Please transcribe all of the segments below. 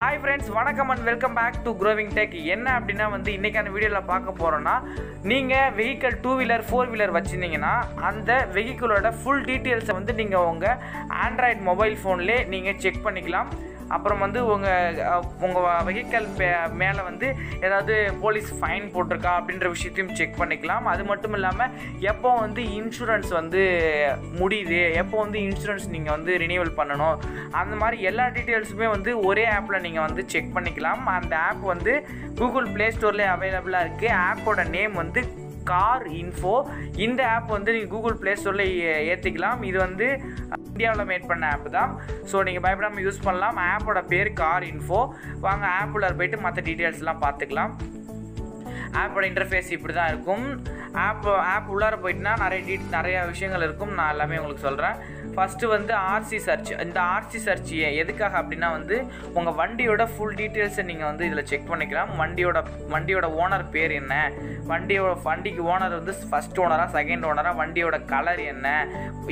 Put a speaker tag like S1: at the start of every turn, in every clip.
S1: Hi friends வணக்கம் and welcome back to growing tech என்ன அப்படின்னா வந்து இன்றைக்கான வீடியோவில் பார்க்க போகிறோன்னா நீங்கள் vehicle two wheeler four wheeler வச்சுருந்தீங்கன்னா அந்த வெஹிக்கிளோட ஃபுல் டீட்டெயில்ஸை வந்து நீங்கள் உங்கள் ஆண்ட்ராய்ட் மொபைல் ஃபோன்லேயே நீங்கள் செக் பண்ணிக்கலாம். அப்புறம் வந்து உங்கள் உங்கள் வெஹிக்கல் மேலே வந்து ஏதாவது போலீஸ் ஃபைன் போட்டிருக்கா அப்படின்ற விஷயத்தையும் செக் பண்ணிக்கலாம். அது மட்டும் இல்லாமல் எப்போ வந்து இன்சூரன்ஸ் வந்து முடியுது எப்போ வந்து இன்சூரன்ஸ் நீங்கள் வந்து ரினியூவல் பண்ணணும் அந்த மாதிரி எல்லா டீட்டெயில்ஸுமே வந்து ஒரே ஆப்பில் நீங்கள் வந்து செக் பண்ணிக்கலாம். அந்த ஆப் வந்து கூகுள் ப்ளே ஸ்டோர்லேயே அவைலபிளாக இருக்குது ஆப்போட நேம் வந்து கார் இன்ஃபோ இந்த ஆப் வந்து நீங்கள் கூகுள் ப்ளே ஸ்டோரில் ஏற்றிக்கலாம் இது வந்து இந்தியாவில் மேட் பண்ண ஆப் தான். ஸோ நீங்கள் பயப்படாமல் யூஸ் பண்ணலாம். ஆப்போட பேர் கார் இன்ஃபோ வாங்க ஆப்பில் போயிட்டு மற்ற டீட்டெயில்ஸ்லாம் பார்த்துக்கலாம். ஆப்போட இன்டர்ஃபேஸ் இப்படி தான் இருக்கும். ஆப் ஆப் உள்ளார போயிட்டுனா நிறைய டீ நிறைய விஷயங்கள் இருக்கும். நான் எல்லாமே உங்களுக்கு சொல்கிறேன் ஃபஸ்ட்டு வந்து ஆர்சி சர்ச் இந்த ஆர்சி சர்ச் எதுக்காக அப்படின்னா வந்து உங்கள் வண்டியோட ஃபுல் டீட்டெயில்ஸை நீங்கள் வந்து இதில் செக் பண்ணிக்கலாம். வண்டியோட வண்டியோட ஓனர் பேர் என்ன? வண்டியோட வண்டிக்கு ஓனர் வந்து ஃபஸ்ட் ஓனராக செகண்ட் ஓனராக வண்டியோட கலர் என்ன?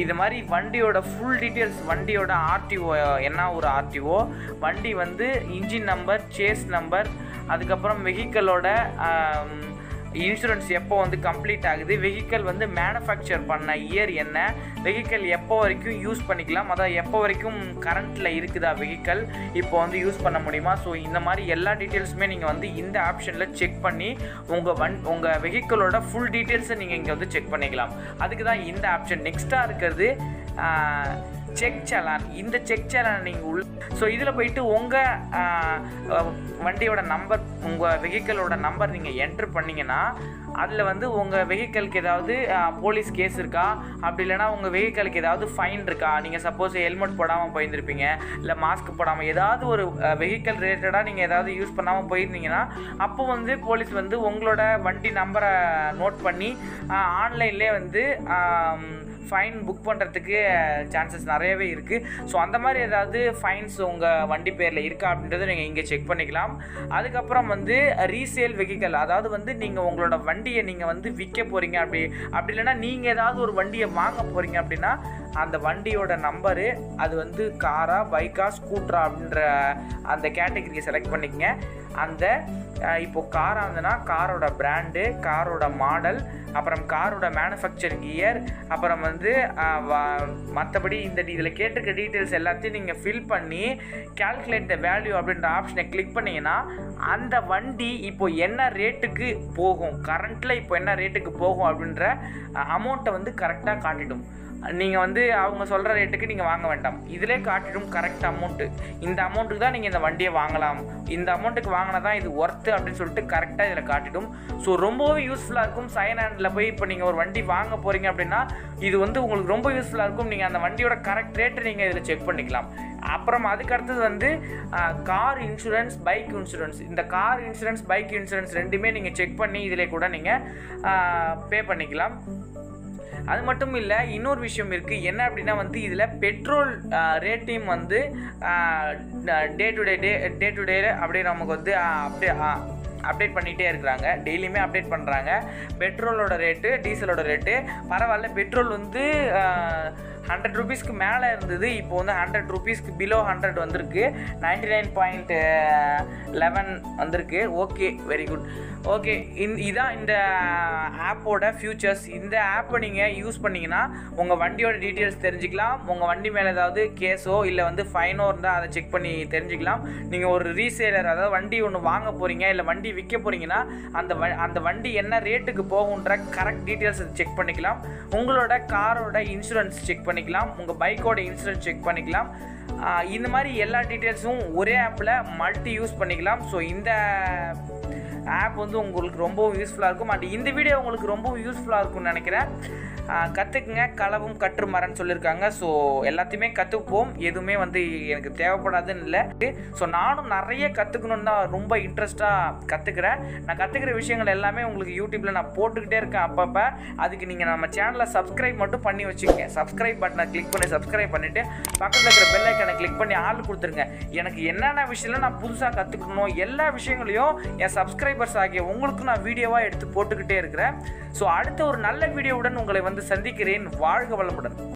S1: இது மாதிரி வண்டியோட ஃபுல் டீட்டெயில்ஸ் வண்டியோட ஆர்டிஓ என்ன ஒரு ஆர்டிஓ வண்டி வந்து இன்ஜின் நம்பர் சேஸ் நம்பர் அதுக்கப்புறம் வெஹிக்கிளோட இன்சூரன்ஸ் எப்போ வந்து கம்ப்ளீட் ஆகுது? வெஹிக்கல் வந்து மேனுஃபேக்சர் பண்ண இயர் என்ன? வெஹிக்கல் எப்போ வரைக்கும் யூஸ் பண்ணிக்கலாம்? அதான் எப்போ வரைக்கும் கரண்ட்டில் இருக்குதா வெஹிக்கல் இப்போ வந்து யூஸ் பண்ண முடியுமா? ஸோ இந்த மாதிரி எல்லா டீட்டெயில்ஸுமே நீங்கள் வந்து இந்த ஆப்ஷனில் செக் பண்ணி உங்கள் வன் உங்கள் வெஹிக்கிளோட ஃபுல் டீட்டெயில்ஸை நீங்கள் இங்கே வந்து செக் பண்ணிக்கலாம். அதுக்கு தான் இந்த ஆப்ஷன் நெக்ஸ்ட்டாக இருக்கிறது செக் சலான் இந்த செக் சலான் நீங்கள் உள் ஸோ இதில் போயிட்டு உங்கள் வண்டியோட நம்பர் உங்கள் வெஹிக்கிளோட நம்பர் நீங்கள் என்ட்ரு பண்ணிங்கன்னா அதில் வந்து உங்கள் வெஹிக்கலுக்கு ஏதாவது போலீஸ் கேஸ் இருக்கா? அப்படி இல்லைனா உங்கள் வெஹிக்கலுக்கு ஏதாவது ஃபைன் இருக்கா? நீங்கள் சப்போஸ் ஹெல்மெட் போடாமல் போயிருந்திருப்பீங்க இல்லை மாஸ்க் போடாமல் ஏதாவது ஒரு வெஹிக்கல் ரிலேட்டடாக நீங்கள் ஏதாவது யூஸ் பண்ணாமல் போயிருந்தீங்கன்னா அப்போ வந்து போலீஸ் வந்து உங்களோட வண்டி நம்பரை நோட் பண்ணி ஆன்லைன்லேயே வந்து ஃபைன் புக் பண்ணுறதுக்கு சான்சஸ் நிறையவே இருக்குது ஸோ அந்த மாதிரி ஏதாவது ஃபைன்ஸ் உங்கள் வண்டி பேரில் இருக்கா அப்படின்றத நீங்கள் இங்கே செக் பண்ணிக்கலாம். அதுக்கப்புறம் வந்து ரீசேல் வெஹிக்கல் அதாவது வந்து நீங்கள் உங்களோட வண்டியை நீங்கள் வந்து விற்க போகிறீங்க அப்படி அப்படி இல்லைன்னா நீங்கள் ஏதாவது ஒரு வண்டியை வாங்க போகிறீங்க அப்படின்னா அந்த வண்டியோட நம்பரு அது வந்து காரா பைக்கா ஸ்கூட்டரா அப்படின்ற அந்த கேட்டகரியை செலக்ட் பண்ணிக்கங்க. அந்த இப்போ காராக இருந்ததுன்னா காரோட பிராண்டு காரோட மாடல் அப்புறம் காரோட மேனுஃபேக்சரிங் இயர் அப்புறம் வந்து மற்றபடி இந்த இதில் கேட்டிருக்க டீட்டெயில்ஸ் எல்லாத்தையும் நீங்கள் ஃபில் பண்ணி கேல்குலேட் த வேல்யூ அப்படின்ற ஆப்ஷனை கிளிக் பண்ணிங்கன்னா அந்த வண்டி இப்போ என்ன ரேட்டுக்கு போகும் கரண்ட்டில் இப்போ என்ன ரேட்டுக்கு போகும் அப்படின்ற அமௌண்ட்டை வந்து கரெக்டாக காட்டிடும். நீங்கள் வந்து அவங்க சொல்கிற ரேட்டுக்கு நீங்கள் வாங்க வேண்டாம். இதிலே காட்டிடும் கரெக்ட் அமௌண்ட்டு இந்த அமௌண்ட்டுக்கு தான் நீங்கள் இந்த வண்டியை வாங்கலாம். இந்த அமௌண்ட்டுக்கு வாங்கினா தான் இது ஒர்த்து அப்படின்னு சொல்லிட்டு கரெக்டாக இதில் காட்டிடும். ஸோ ரொம்பவே யூஸ்ஃபுல்லாக இருக்கும். சைன் ஹேண்டில் போய் இப்போ நீங்கள் ஒரு வண்டி வாங்க போகிறீங்க அப்படின்னா இது வந்து உங்களுக்கு ரொம்ப யூஸ்ஃபுல்லாக இருக்கும். நீங்கள் அந்த வண்டியோட கரெக்ட் ரேட்டை நீங்கள் இதில் செக் பண்ணிக்கலாம். அப்புறம் அதுக்கு அடுத்தது வந்து கார் இன்சூரன்ஸ் பைக் இன்சூரன்ஸ் இந்த கார் இன்சூரன்ஸ் பைக் இன்சூரன்ஸ் ரெண்டுமே நீங்கள் செக் பண்ணி இதில் கூட நீங்கள் பே பண்ணிக்கலாம். அது மட்டும் இல்லை இன்னொரு விஷயம் இருக்குது என்ன அப்படின்னா வந்து இதில் பெட்ரோல் ரேட்டையும் வந்து day to day day day to day அப்படியே நமக்கு வந்து அப்படியே அப்டேட் பண்ணிகிட்டே இருக்கிறாங்க. டெய்லியுமே அப்டேட் பண்ணுறாங்க பெட்ரோலோட ரேட்டு டீசலோட ரேட்டு பரவாயில்ல. பெட்ரோல் வந்து ஹண்ட்ரட் ருபீஸ்க்கு மேலே இருந்தது இப்போ வந்து ஹண்ட்ரட் ருபீஸ்க்கு பிலோ ஹண்ட்ரட் வந்திருக்கு. நைன்டி நைன் பாயிண்ட் லெவன் வந்திருக்கு. ஓகே வெரி குட் ஓகே இந் இதான் இந்த ஆப்போட ஃபியூச்சர்ஸ் இந்த ஆப்பை நீங்கள் யூஸ் பண்ணிங்கன்னா உங்கள் வண்டியோட டீட்டெயில்ஸ் தெரிஞ்சுக்கலாம். உங்கள் வண்டி மேலே ஏதாவது கேஸோ இல்லை வந்து ஃபைனோ இருந்தால் அதை செக் பண்ணி தெரிஞ்சுக்கலாம். நீங்கள் ஒரு ரீசேலர் அதாவது வண்டி ஒன்று வாங்க போகிறீங்க இல்லை வண்டி விற்க போகிறீங்கன்னா அந்த வ அந்த வண்டி என்ன ரேட்டுக்கு போகுன்ற கரெக்ட் டீட்டெயில்ஸ் செக் பண்ணிக்கலாம். உங்களோட காரோட இன்சூரன்ஸ் செக் பண்ணி பண்ணிக்கலாம். உங்கள் பைக்கோட இன்சூரன்ஸ் செக் பண்ணிக்கலாம். இந்த மாதிரி எல்லா டீட்டெயில்ஸும் ஒரே ஆப்பில் மல்டி யூஸ் பண்ணிக்கலாம். ஸோ இந்த ஆப் வந்து உங்களுக்கு ரொம்பவும் யூஸ்ஃபுல்லாக இருக்கும். அண்ட் இந்த வீடியோ உங்களுக்கு ரொம்பவும் யூஸ்ஃபுல்லாக இருக்கும்னு நினைக்கிறேன். கற்றுக்குங்க களவும் கற்று மரன்னு சொல்லியிருக்காங்க ஸோ எல்லாத்தையுமே கற்றுப்போம் எதுவுமே வந்து எனக்கு தேவைப்படாதுன்னு இல்லை. ஸோ நானும் நிறைய கற்றுக்கணுன்னு தான் ரொம்ப இன்ட்ரெஸ்ட்டாக கற்றுக்கிறேன் நான் கற்றுக்கிற விஷயங்கள் எல்லாமே உங்களுக்கு யூடியூப்பில் நான் போட்டுக்கிட்டே இருக்கேன் அப்பப்போ. அதுக்கு நீங்கள் நம்ம சேனலை சப்ஸ்கிரைப் மட்டும் பண்ணி வச்சுக்கோங்க. சப்ஸ்கிரைப் பட்டனை கிளிக் பண்ணி சப்ஸ்கிரைப் பண்ணிவிட்டு பக்கத்தில் இருக்கிற பெல் ஐக்கனை கிளிக் பண்ணி ஆள் கொடுத்துருங்க. எனக்கு என்னென்ன விஷயம்லாம் நான் புதுசாக கற்றுக்கணும் எல்லா விஷயங்களையும் என் சப்ஸ்கிரைபர்ஸ் ஆகிய உங்களுக்கு நான் வீடியோவாக எடுத்து போட்டுக்கிட்டே இருக்கிறேன். ஸோ அடுத்த ஒரு நல்ல வீடியோவுடன் உங்களை வந்து வந்து சந்திக்கிறேன். வாழ்க வளமுடன்.